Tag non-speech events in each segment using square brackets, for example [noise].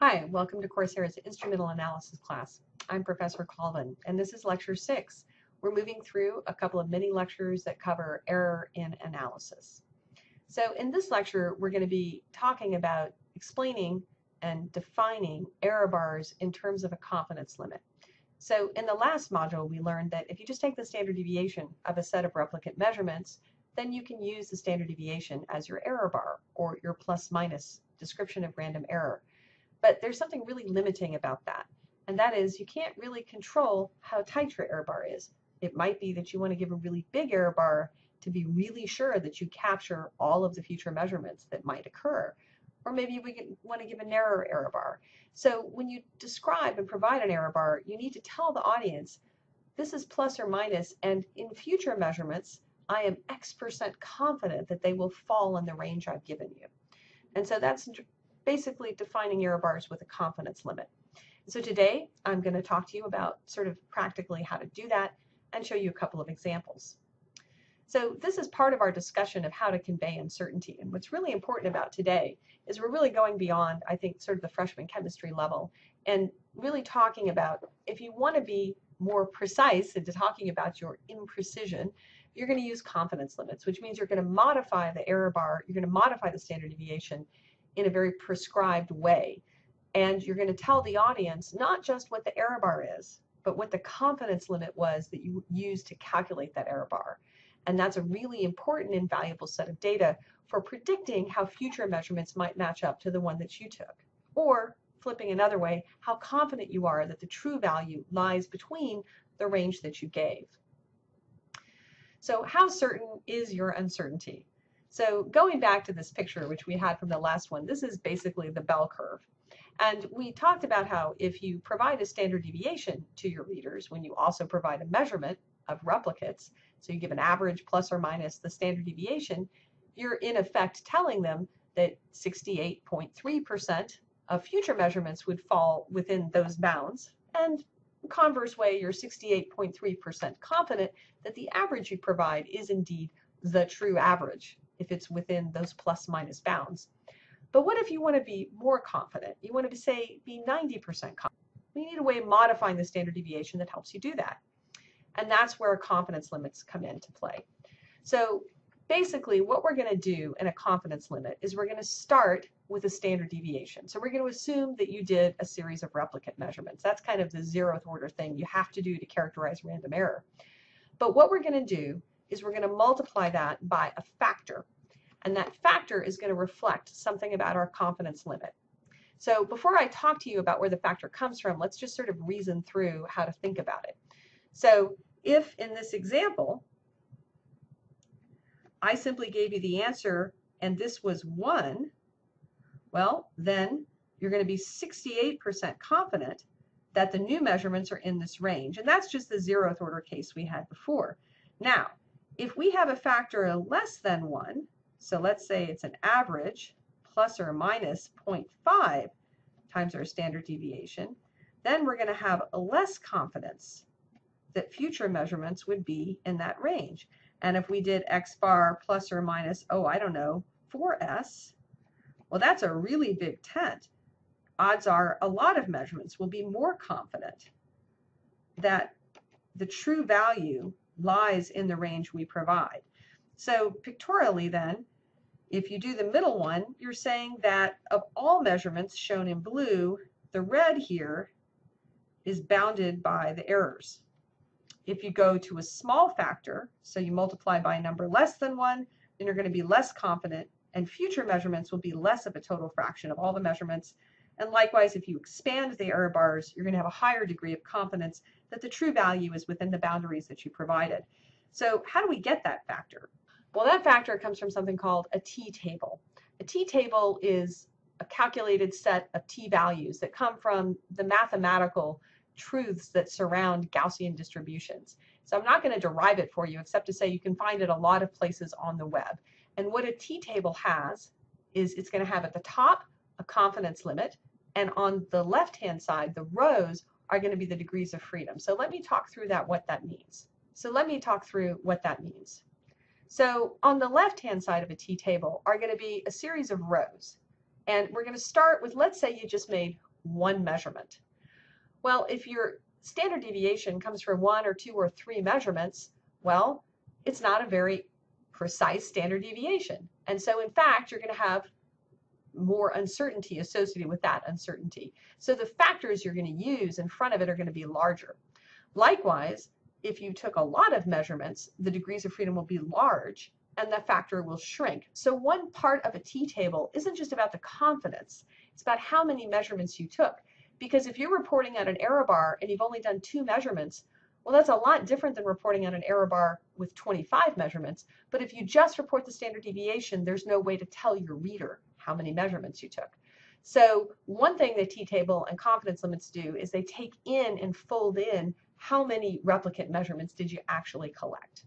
Hi, welcome to Coursera's Instrumental Analysis class. I'm Professor Colvin, and this is Lecture 6. We're moving through a couple of mini lectures that cover error in analysis. So in this lecture, we're going to be talking about explaining and defining error bars in terms of a confidence limit. So in the last module, we learned that if you just take the standard deviation of a set of replicate measurements, then you can use the standard deviation as your error bar or your plus minus description of random error. But there's something really limiting about that, and that is you can't really control how tight your error bar is. It might be that you want to give a really big error bar to be really sure that you capture all of the future measurements that might occur. Or maybe we want to give a narrower error bar. So when you describe and provide an error bar, you need to tell the audience, this is plus or minus, and in future measurements, I am X percent confident that they will fall in the range I've given you. And so that's basically defining error bars with a confidence limit. So today I'm going to talk to you about sort of practically how to do that and show you a couple of examples. So this is part of our discussion of how to convey uncertainty. And what's really important about today is we're really going beyond, I think, sort of the freshman chemistry level and really talking about if you want to be more precise into talking about your imprecision, you're going to use confidence limits, which means you're going to modify the error bar, you're going to modify the standard deviation in a very prescribed way. And you're going to tell the audience not just what the error bar is, but what the confidence limit was that you used to calculate that error bar. And that's a really important and valuable set of data for predicting how future measurements might match up to the one that you took. Or, flipping another way, how confident you are that the true value lies between the range that you gave. So how certain is your uncertainty? So going back to this picture, which we had from the last one, this is basically the bell curve. And we talked about how if you provide a standard deviation to your readers, when you also provide a measurement of replicates, so you give an average plus or minus the standard deviation, you're in effect telling them that 68.3% of future measurements would fall within those bounds. And converse way, you're 68.3% confident that the average you provide is indeed the true average if it's within those plus minus bounds. But what if you want to be more confident? You want to say be 90% confident. You need a way of modifying the standard deviation that helps you do that. And that's where confidence limits come into play. So basically what we're going to do in a confidence limit is we're going to start with a standard deviation. So we're going to assume that you did a series of replicate measurements. That's kind of the zeroth order thing you have to do to characterize random error. But what we're going to do is we're going to multiply that by a factor. And that factor is going to reflect something about our confidence limit. So before I talk to you about where the factor comes from, let's just sort of reason through how to think about it. So if in this example, I simply gave you the answer and this was 1, well, then you're going to be 68% confident that the new measurements are in this range. And that's just the zeroth order case we had before. Now, if we have a factor of less than 1, so let's say it's an average plus or minus 0.5 times our standard deviation, then we're going to have less confidence that future measurements would be in that range. And if we did x bar plus or minus, oh, I don't know, 4s, well, that's a really big tent. Odds are a lot of measurements will be more confident that the true value lies in the range we provide. So pictorially then, if you do the middle one, you're saying that of all measurements shown in blue, the red here is bounded by the errors. If you go to a small factor, so you multiply by a number less than 1, then you're going to be less confident, and future measurements will be less of a total fraction of all the measurements. And likewise, if you expand the error bars, you're going to have a higher degree of confidence that the true value is within the boundaries that you provided. So how do we get that factor? Well, that factor comes from something called a t-table. A t-table is a calculated set of t-values that come from the mathematical truths that surround Gaussian distributions. So I'm not going to derive it for you except to say you can find it a lot of places on the web. And what a t-table has is it's going to have at the top a confidence limit and on the left-hand side, the rows are going to be the degrees of freedom. So let me talk through that, what that means. So let me talk through what that means. So on the left-hand side of a t-table are going to be a series of rows. And we're going to start with, let's say you just made one measurement. Well, if your standard deviation comes from one or two or three measurements, well, it's not a very precise standard deviation. And so in fact, you're going to have more uncertainty associated with that uncertainty. So the factors you're going to use in front of it are going to be larger. Likewise, if you took a lot of measurements, the degrees of freedom will be large and the factor will shrink. So one part of a t-table isn't just about the confidence, it's about how many measurements you took. Because if you're reporting on an error bar and you've only done two measurements, well, that's a lot different than reporting on an error bar with 25 measurements. But if you just report the standard deviation, there's no way to tell your reader how many measurements you took. So one thing the t-table and confidence limits do is they take in and fold in how many replicate measurements did you actually collect.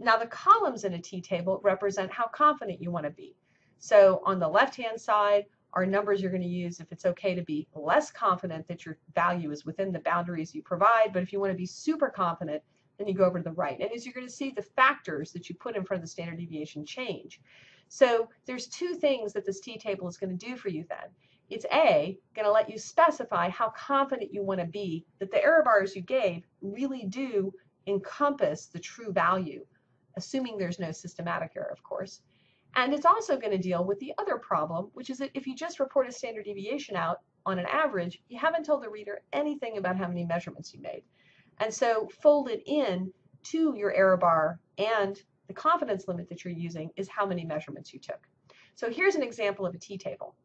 Now the columns in a t-table represent how confident you want to be. So on the left-hand side are numbers you're going to use if it's okay to be less confident that your value is within the boundaries you provide, but if you want to be super confident, then you go over to the right. And as you're going to see, the factors that you put in front of the standard deviation change. So there's two things that this t-table is going to do for you then. It's A, going to let you specify how confident you want to be that the error bars you gave really do encompass the true value assuming there's no systematic error, of course. And it's also going to deal with the other problem, which is that if you just report a standard deviation out on an average, you haven't told the reader anything about how many measurements you made. And so folded in to your error bar and the confidence limit that you're using is how many measurements you took. So here's an example of a t-table.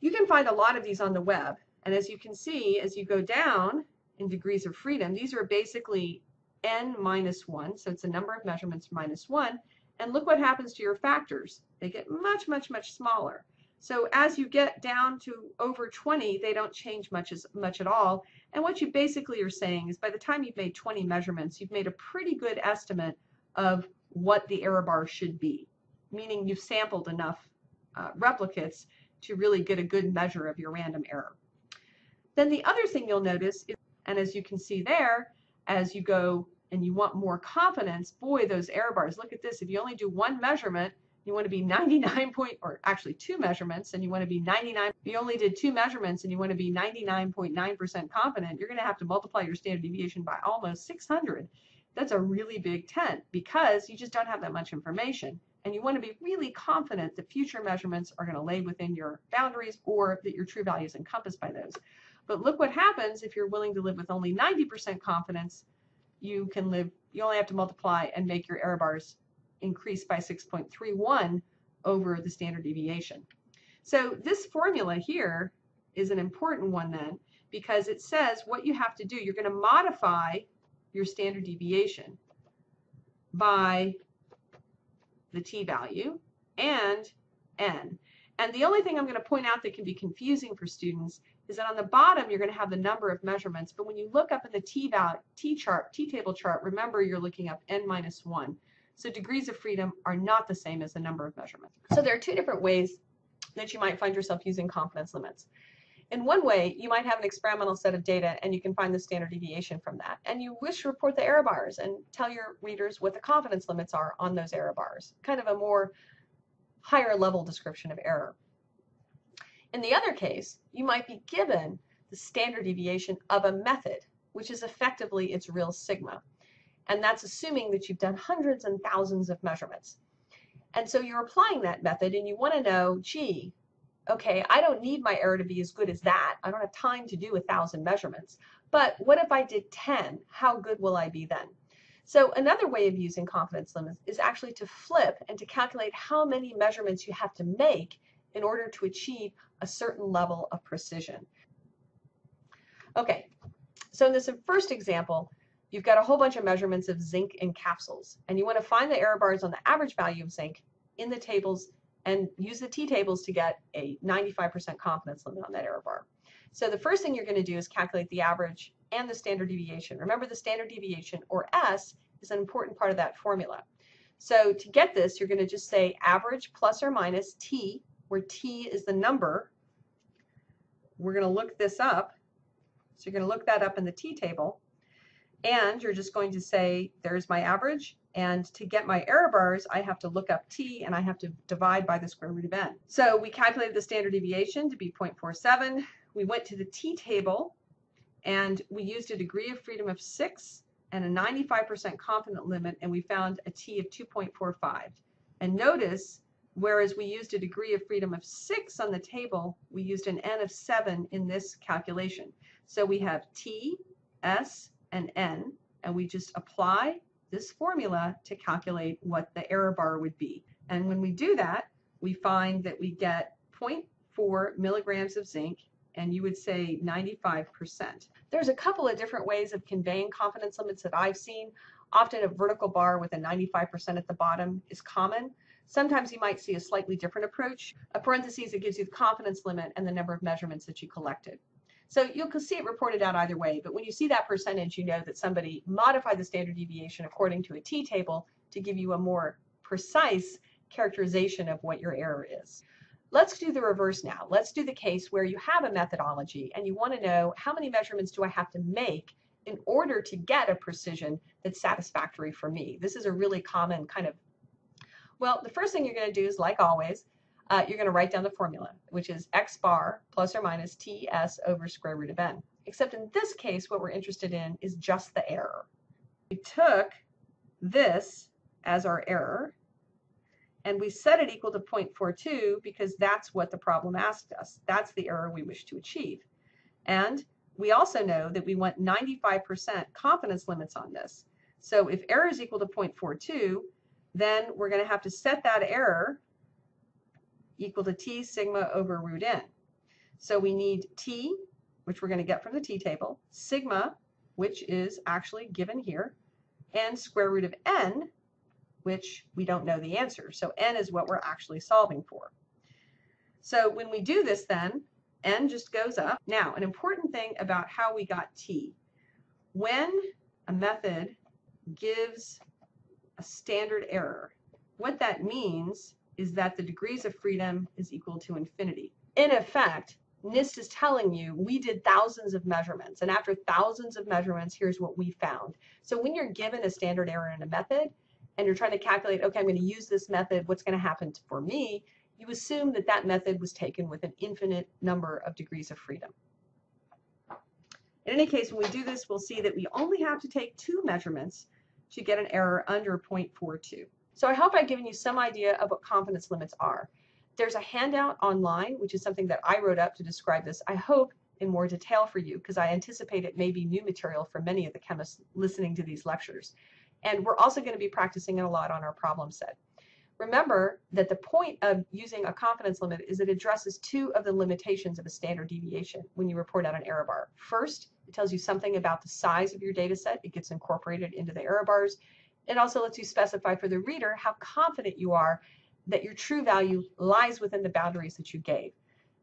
You can find a lot of these on the web. And as you can see, as you go down in degrees of freedom, these are basically n minus 1, so it's a number of measurements minus 1, and look what happens to your factors. They get much, much, much smaller. So as you get down to over 20, they don't change much as much at all. And what you basically are saying is by the time you've made 20 measurements, you've made a pretty good estimate of what the error bar should be, meaning you've sampled enough uh, replicates to really get a good measure of your random error. Then the other thing you'll notice is, and as you can see there, as you go and you want more confidence, boy, those error bars, look at this. If you only do one measurement, you want to be [laughs] 99 point, or actually two measurements, and you want to be 99. If you only did two measurements and you want to be 99.9% confident, you're going to have to multiply your standard deviation by almost 600. That's a really big tent because you just don't have that much information. And you want to be really confident that future measurements are going to lay within your boundaries or that your true value is encompassed by those. But look what happens if you're willing to live with only 90% confidence. You can live, you only have to multiply and make your error bars increase by 6.31 over the standard deviation. So this formula here is an important one then because it says what you have to do. You're going to modify your standard deviation by the t-value and n. And the only thing I'm going to point out that can be confusing for students is that on the bottom you're going to have the number of measurements, but when you look up in the t value, t chart, t table chart, remember you're looking up n minus 1. So degrees of freedom are not the same as the number of measurements. So there are two different ways that you might find yourself using confidence limits. In one way, you might have an experimental set of data and you can find the standard deviation from that. And you wish to report the error bars and tell your readers what the confidence limits are on those error bars. Kind of a more higher level description of error. In the other case, you might be given the standard deviation of a method, which is effectively its real sigma. And that's assuming that you've done hundreds and thousands of measurements. And so you're applying that method and you want to know, gee, okay, I don't need my error to be as good as that. I don't have time to do a thousand measurements. But what if I did 10? How good will I be then? So another way of using confidence limits is actually to flip and to calculate how many measurements you have to make in order to achieve a certain level of precision. Okay, so in this first example, you've got a whole bunch of measurements of zinc in capsules, and you want to find the error bars on the average value of zinc in the tables and use the t-tables to get a 95% confidence limit on that error bar. So the first thing you're going to do is calculate the average and the standard deviation. Remember the standard deviation, or S, is an important part of that formula. So to get this, you're going to just say average plus or minus t where t is the number. We're going to look this up. So you're going to look that up in the t-table. And you're just going to say, there's my average. And to get my error bars, I have to look up t and I have to divide by the square root of n. So we calculated the standard deviation to be 0.47. We went to the t table and we used a degree of freedom of 6 and a 95% confident limit, and we found a t of 2.45. And notice, whereas we used a degree of freedom of 6 on the table, we used an n of 7 in this calculation. So we have t, s, and n, and we just apply this formula to calculate what the error bar would be. And when we do that, we find that we get 0.4 milligrams of zinc, and you would say 95%. There's a couple of different ways of conveying confidence limits that I've seen. Often a vertical bar with a 95% at the bottom is common. Sometimes you might see a slightly different approach. A parenthesis that gives you the confidence limit and the number of measurements that you collected. So you'll see it reported out either way, but when you see that percentage, you know that somebody modified the standard deviation according to a t-table to give you a more precise characterization of what your error is. Let's do the reverse now. Let's do the case where you have a methodology and you want to know how many measurements do I have to make in order to get a precision that's satisfactory for me. This is a really common kind of, well, the first thing you're going to do is, like always, uh, you're going to write down the formula, which is x bar plus or minus ts over square root of n. Except in this case, what we're interested in is just the error. We took this as our error, and we set it equal to 0.42 because that's what the problem asked us. That's the error we wish to achieve. And we also know that we want 95% confidence limits on this. So if error is equal to 0.42, then we're going to have to set that error equal to t sigma over root n. So we need t, which we're going to get from the t-table, sigma, which is actually given here, and square root of n, which we don't know the answer. So n is what we're actually solving for. So when we do this then, n just goes up. Now, an important thing about how we got t. When a method gives a standard error, what that means is that the degrees of freedom is equal to infinity. In effect, NIST is telling you we did thousands of measurements, and after thousands of measurements, here's what we found. So when you're given a standard error in a method, and you're trying to calculate, okay, I'm going to use this method, what's going to happen for me, you assume that that method was taken with an infinite number of degrees of freedom. In any case, when we do this, we'll see that we only have to take two measurements to get an error under 0.42. So I hope I've given you some idea of what confidence limits are. There's a handout online, which is something that I wrote up to describe this, I hope in more detail for you, because I anticipate it may be new material for many of the chemists listening to these lectures. And we're also going to be practicing it a lot on our problem set. Remember that the point of using a confidence limit is it addresses two of the limitations of a standard deviation when you report out an error bar. First, it tells you something about the size of your data set. It gets incorporated into the error bars. It also lets you specify for the reader how confident you are that your true value lies within the boundaries that you gave.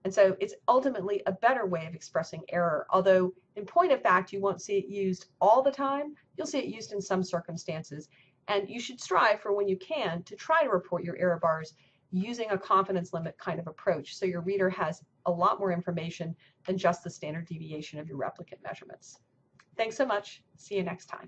And so it's ultimately a better way of expressing error, although in point of fact, you won't see it used all the time. You'll see it used in some circumstances. And you should strive for when you can to try to report your error bars using a confidence limit kind of approach so your reader has a lot more information than just the standard deviation of your replicate measurements. Thanks so much. See you next time.